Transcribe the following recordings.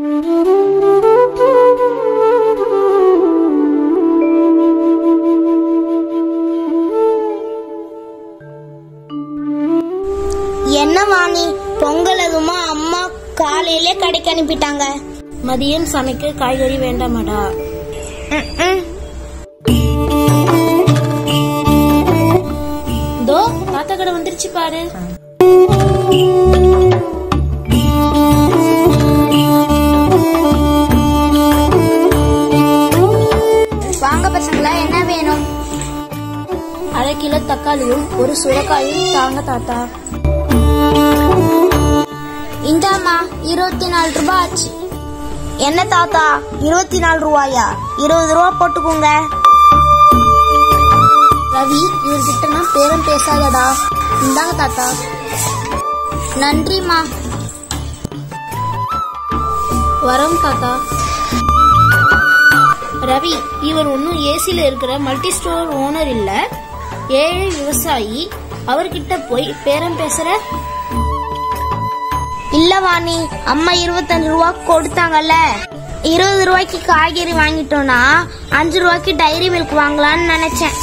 என்ன வாணி? பொங்கல் அதுமா அம்மா காலையிலே கடைக்கு அனுப்பிட்டாங்க. மதியம் சமைக்க காய்கறி வேண்டாமடா. தோ பாத்த கடை வந்துருச்சு பாரு. வாங்க பசங்களா என்ன வேணும்? அரை கிலோ தக்காளியும் ஒரு சுரக்காயும் தாங்க தாத்தா. இந்தாமா இருபத்தி நாலு ரூபாய் ஆச்சு. என்ன தாத்தா இருபத்தி நாலு ரூபாயா? இருபது ரூபா போட்டுக்கோங்க. ரவி இவர்கிட்ட நான் பேரம் பேசாதடா. இந்தாங்க தாத்தா. நன்றிம்மா. வரோம் தாத்தா. ரவி இவர் ஒன்னும் ஏசில இருக்கிற மல்டி ஸ்டோர் ஓனர் இல்ல. ஏழை விவசாயி. அவர்கிட்ட போய் பேரம் பேசுற? இல்ல வாணி அம்மா இருபத்தஞ்சு ரூபா கொடுத்தாங்கல்ல. இருபது ரூபாய்க்கு காய்கறி வாங்கிட்டோம்னா அஞ்சு ரூபாய்க்கு டைரி மில்க் வாங்கலாம்னு நினைச்சேன்.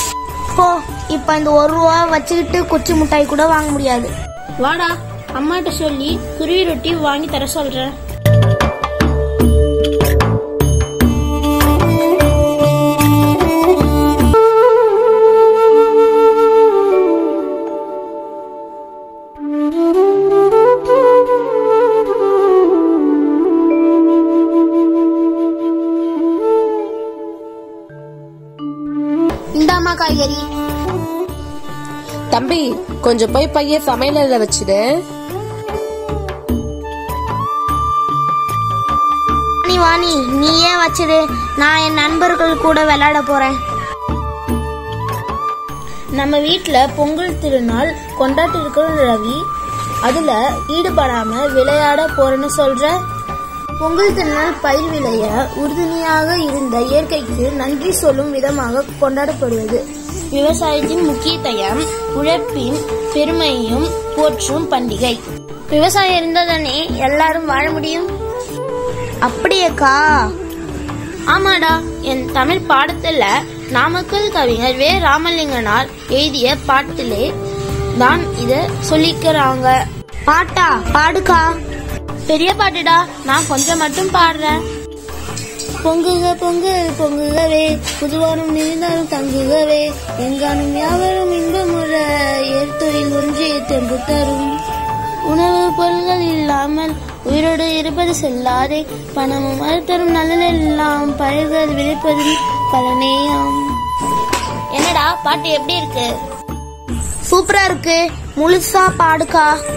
போ இப்ப இந்த ஒரு ரூபா வச்சுக்கிட்டு குச்சி மிட்டாய் கூட வாங்க முடியாது. வாடா அம்மாட்ட சொல்லி குருவி ரொட்டி வாங்கி தர சொல்றேன். இந்தாம்மா காய்கறி. தம்பி கொஞ்சம் போய் பைய சமையலறையில வச்சிடு. வாணி வாணி நீயே வச்சிடு? நான் என் நண்பர்கள் கூட விளையாட போறேன். நம்ம வீட்ல பொங்கல் திருநாள் கொண்டாட்டு இருக்கிறோம் ரவி. அதுல ஈடுபடாம விளையாட போறேன்னு சொல்ற? பொங்கல் திருநாள் பயிர் விளைய உறுதுணையாக இருந்த இயற்கைக்கு நன்றி சொல்லும் விதமாக கொண்டாடப்படுவது. விவசாயத்தின் முக்கியத்தையும் உழைப்பின் பெருமையும் போற்றும் பண்டிகை. விவசாயம் இருந்தாதானே எல்லாரும் வாழ முடியும்? அப்படியேக்கா? ஆமாடா என் தமிழ் பாடத்துல நாமக்கல் கவிஞர் வே. ராமலிங்கனார் எழுதிய பாட்டிலே தான் இத சொல்லிக்கிறாங்க. பாட்டா பாடுக்கா. பெரிய பாட்டுடா. நான் கொஞ்சம் மட்டும் பாடுறேன். பொங்குக பொங்கு பொங்குகவே. புதுவானும் நிறந்தாலும் தங்குகவே. எங்கானும் யாவரும் இன்பமுற ஏற்தொழில் ஒன்றே தெம்பு தரும். உணவு பொருள்கள் இல்லாமல் உயிரோடு இருப்பது செல்லாதே. பணமும் அறுத்தரும் நல்லதெல்லாம் பயிர்கள் விளைப்பதும் பலனேயாம். என்னடா பாட்டு எப்படி இருக்கு? சூப்பரா இருக்கு. முழுசா பாடுக்கா.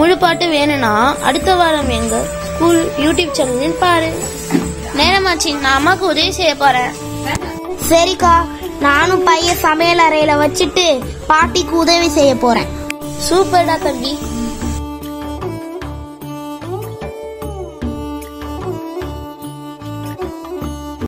முழு பாட்டு வேணும்னா அடுத்த வாரம் எங்க ஸ்கூல் யூடியூப் சேனலில் பாரு. நேரமாச்சு நான் அம்மாக்கு உதவி செய்ய போறேன். சரிக்கா நானும் பையன் சமையல் அறையில வச்சுட்டு பாட்டிக்கு உதவி செய்ய போறேன். சூப்பர்டா தம்பி.